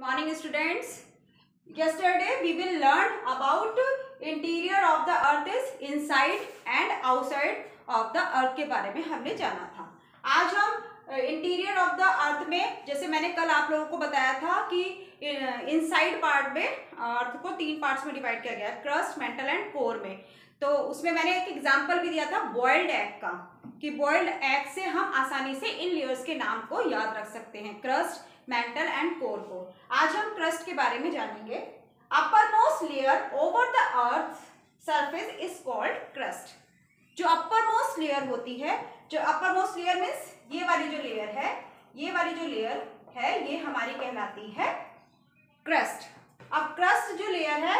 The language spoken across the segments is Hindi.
morning, students. Yesterday, we will learn about interior of the earth is inside and outside of the earth के बारे में हमने जाना था। आज हम इंटीरियर ऑफ़ द अर्थ में, जैसे मैंने कल आप लोगों को बताया था कि इनसाइड पार्ट में अर्थ को तीन पार्ट्स में डिवाइड किया गया है क्रस्ट मेंटल एंड कोर में। तो उसमें मैंने एक एग्जांपल भी दिया था बॉइल्ड एग का, कि बॉइल्ड एग से हम आसानी से इन लेयर्स के नाम को याद रख सकते हैं। क्रस्ट मेंटल एंड कोर को। आज हम क्रस्ट के बारे में जानेंगे। Upper most layer over the earth surface is called crust जो अपर मोस्ट लेयर होती है, जो अपर मोस्ट लेयर मीन्स ये वाली जो लेयर है, ये वाली जो लेयर है, ये हमारी कहलाती है क्रस्ट अब क्रस्ट जो लेयर है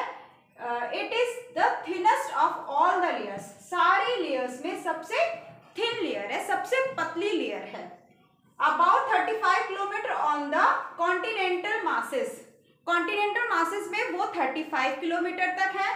it is the thinnest of all the layers सारी लेयर्स में सबसे थिन लेयर है, सबसे पतली लेयर है। About thirty five kilometre on the continental masses continental masses में वो थर्टी फाइव किलोमीटर तक है।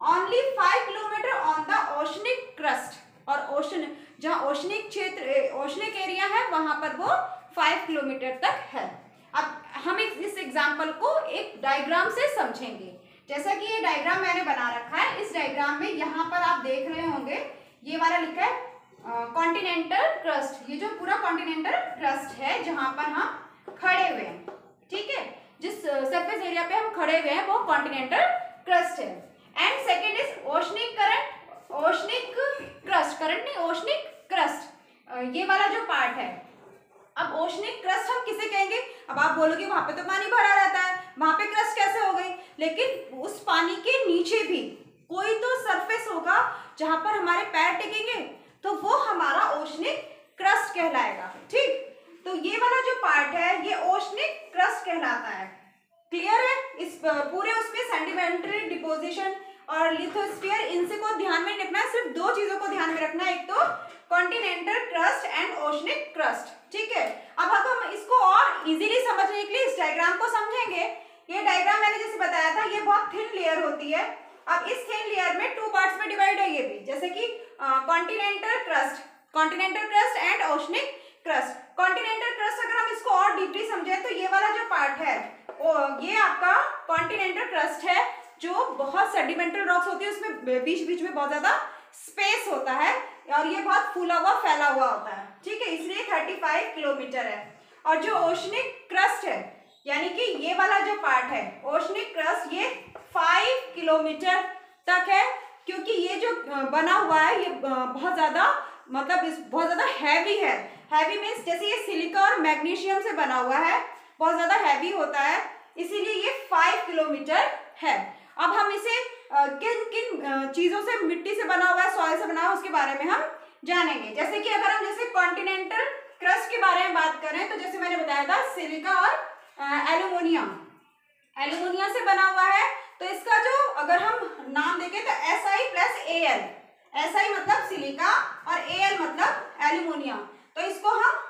Only five kilometre on the oceanic crust और ओशन जहाँ ओशनिक क्षेत्र ओशनिक एरिया है, वहाँ पर वो फाइव किलोमीटर तक है। अब हम इस एग्ज़ाम्पल को एक डायग्राम से समझेंगे। जैसा कि ये डायग्राम मैंने बना रखा है, इस डायग्राम में यहाँ पर आप देख रहे होंगे, ये वाला लिखा है कॉन्टिनेंटल क्रस्ट ये जो पूरा कॉन्टिनेंटल क्रस्ट है, जहाँ पर हम खड़े हुए हैं, ठीक है? जिस सरफेस एरिया पे हम खड़े हुए हैं, वो कॉन्टिनेंटल क्रस्ट है। And second is oceanic current oceanic crust current नहीं ओशनिक क्रस्ट ये वाला जो पार्ट है। अब ओशनिक क्रस्ट हम किसे कहेंगे? अब आप बोलोगे, वहाँ पे तो पानी भरा रहता है। वहाँ पे क्रस्ट कैसे हो गई? लेकिन उस पानी के नीचे भी कोई तो सरफेस होगा जहाँ पर हमारे पैर टिकेंगे तो वो हमारा ओशनिक क्रस्ट कहलाएगा ठीक तो ये वाला जो पार्ट है ये ओशनिक क्रस्ट कहलाता है क्लियर है? इस पूरे उसमें सेंडिमेंट्री डिपोजिशन और लिथोस्फीयर इनसे को ध्यान में रखना है, सिर्फ़ दो चीज़ों को ध्यान में रखना है। एक तो continental crust and oceanic crust ठीक है? अब हम इसको और इजीली समझने के लिए इस डायग्राम को समझेंगे। ये डायग्राम मैंने जैसे बताया था, ये बहुत थिन लेयर होती है। अब इस थिन लेयर में टू पार्ट्स में डिवाइड है ये भी, जैसे कि continental crust continental crust and oceanic crust continental crust अगर हम इसको और डीपली समझे तो ये वाला जो पार्ट है ओ, ये आपका कॉन्टिनेंटल क्रस्ट है जो बहुत सेडिमेंटल रॉक्स होती है उसमें बीच बीच में बहुत ज़्यादा स्पेस होता है और ये बहुत फूला हुआ फैला हुआ होता है। ठीक है इसलिए 35 किलोमीटर है। और जो ओशनिक क्रस्ट है यानी कि ये वाला जो पार्ट है ओशनिक क्रस्ट ये फाइव किलोमीटर तक है क्योंकि ये जो बना हुआ है ये बहुत ज़्यादा मतलब इस बहुत ज़्यादा हैवी है। हैवी मीन्स जैसे ये सिलिका और मैग्नीशियम से बना हुआ है, बहुत ज़्यादा हैवी होता है, इसीलिए ये फाइव किलोमीटर है। अब हम इसे किन किन चीज़ों से, मिट्टी से बना हुआ है सॉइल से बना हुआ उसके बारे में हम जानेंगे। जैसे कि अगर हम जैसे कॉन्टिनेंटल क्रस्ट के बारे में बात करें तो जैसे मैंने बताया था सिलिका और एल्यूमिनियम एल्यूमिनियम से बना हुआ है तो इसका जो, अगर हम नाम देखें तो S I plus A L S I मतलब सिलिका मतलब तो इसको हम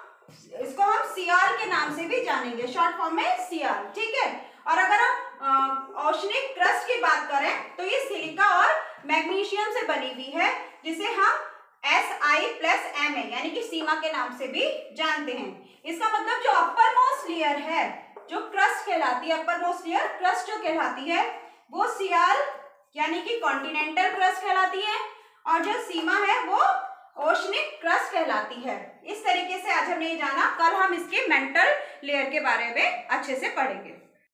इसको हम सीआर के नाम से भी जानेंगे। शॉर्ट फॉर्म में सीआर ठीक है? और अगर हम औषनिक क्रस्ट की बात करें तो ये सिलिका और मैग्नीशियम से बनी हुई है, जिसे हम S I plus M A यानी कि सीमा के नाम से भी जानते हैं। इसका मतलब जो अपर मोस्ट लेयर है, जो क्रस्ट कहलाती है अपर मोस्ट लेयर क्रस्ट जो कहलाती है, वो सियाल यानी कि कॉन्टिनेंटल क्रस्ट कहलाती है, और जो सीमा है, वो कहलाती है। इस तरीके से आज हमने ये जाना। कल हम इसके मेंटल लेयर के बारे में अच्छे से पढ़ेंगे।